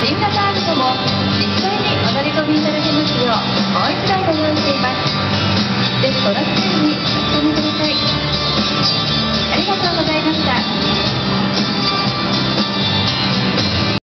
新型アルトも